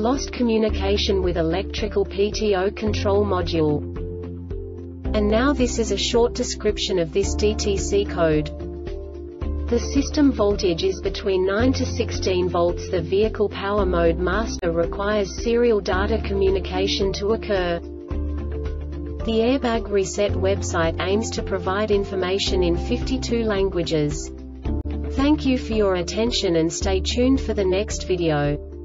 lost communication with electrical PTO control module. And now this is a short description of this DTC code. The system voltage is between 9 to 16 volts. The vehicle power mode master requires serial data communication to occur. The Airbag Reset website aims to provide information in 52 languages. Thank you for your attention and stay tuned for the next video.